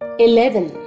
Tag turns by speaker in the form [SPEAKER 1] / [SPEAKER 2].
[SPEAKER 1] 11